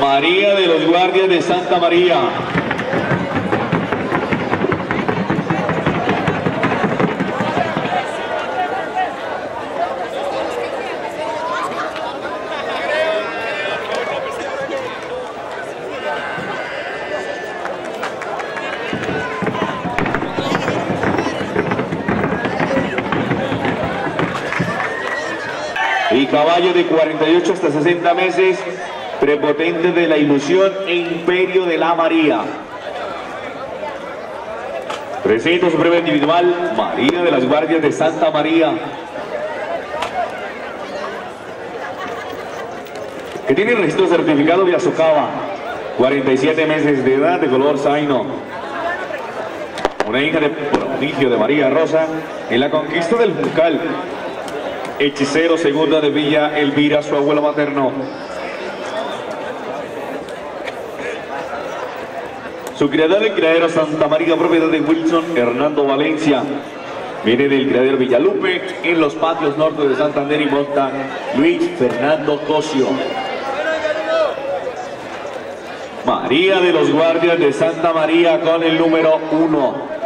María de los Guardias de Santa María. y caballo de 48 hasta 60 meses, prepotente de la ilusión e imperio de la María. Presenta su prueba individual, María de las Guardias de Santa María. Que tiene registro certificado de Azocaba, 47 meses de edad, de color zaino. Una hija de prodigio de María Rosa en la conquista del Juncal, hechicero segunda de Villa Elvira, su abuelo materno. Su criadero y criadero Santa María, propiedad de Wilson Hernando Valencia. Viene del criadero Villalupe, en los patios norte de Santander y monta Luis Fernando Cosio. María de los Guardias de Santa María con el número uno.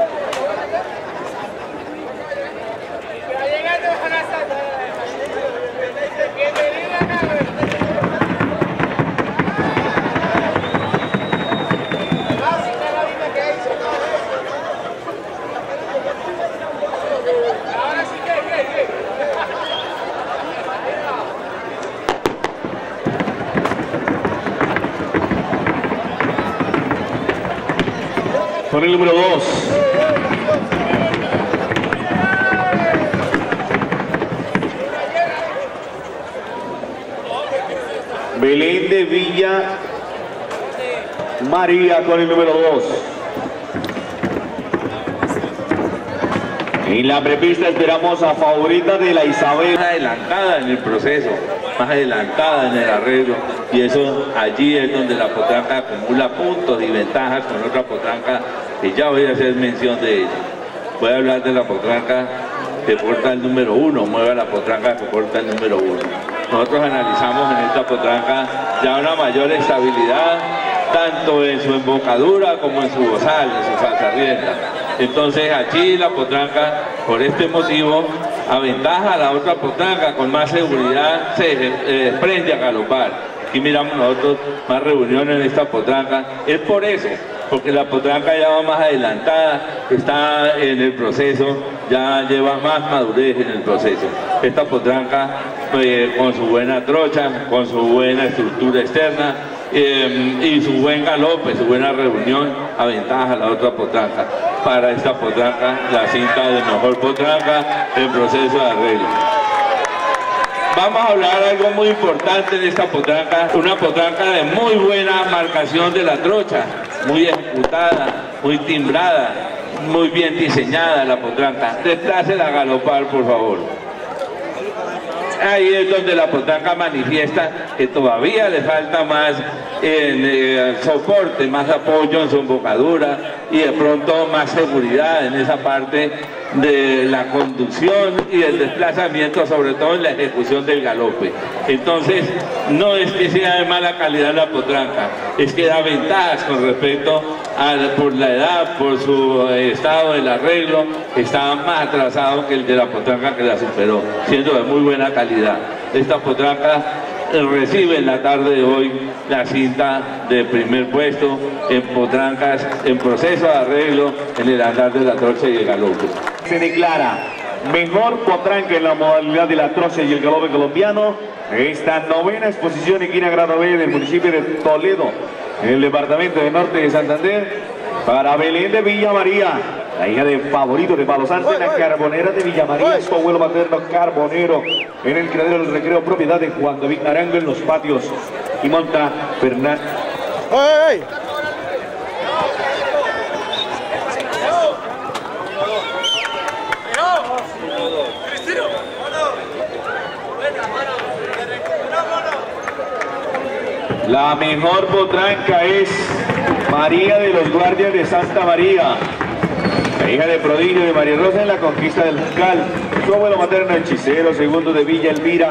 Con el número 2. Belén de Villa María con el número 2. En la prepista esperamos a favorita de la Isabel. Adelantada en el proceso, más adelantada en el arreglo. Y eso allí es donde la potranca acumula puntos y ventajas con otra potranca que ya voy a hacer mención de ella. Voy a hablar de la potranca que porta el número uno, mueva la potranca que porta el número uno. Nosotros analizamos en esta potranca ya una mayor estabilidad, tanto en su embocadura como en su bozal, en su salsa rienda. Entonces allí la potranca, por este motivo, aventaja la otra potranca con más seguridad, se eh, prende a galopar. Aquí miramos nosotros más reuniones en esta potranca. Es por eso, porque la potranca ya va más adelantada, está en el proceso, ya lleva más madurez en el proceso. Esta potranca, eh, con su buena trocha, con su buena estructura externa, eh, y su buen galope, su buena reunión, aventaja la otra potranca. Para esta potranca, la cinta de mejor potranca en proceso de arreglo. Vamos a hablar algo muy importante de esta potranca, una potranca de muy buena marcación de la trocha, muy ejecutada, muy timbrada, muy bien diseñada la potranca. Desplázela a galopar, por favor ahí es donde la potranca manifiesta que todavía le falta más en, eh, soporte, más apoyo en su embocadura y de pronto más seguridad en esa parte de la conducción y el desplazamiento, sobre todo en la ejecución del galope. Entonces, no es que sea de mala calidad la potranca, es que da ventajas con respecto a, por la edad, por su estado del arreglo, está más atrasado que el de la potranca que la superó, siendo de muy buena calidad. Esta potranca recibe en la tarde de hoy la cinta de primer puesto en potrancas en proceso de arreglo en el andar de la trocha y el galope. Se declara mejor potranca en la modalidad de la trocha y el galope colombiano. Esta novena exposición en Grado B del municipio de Toledo, en el departamento de Norte de Santander, para Belén de Villa María, la hija de favorito de Palo Santo, la carbonera de Villa María, su abuelo materno carbonero, en el criadero del recreo, propiedad de Juan David Naranjo en los patios, y monta Fernando. La mejor potranca es María de los Guardias de Santa María, hija de prodigio de María Rosa en la conquista del Fiscal, su abuelo materno hechicero, segundo de Villa Elvira.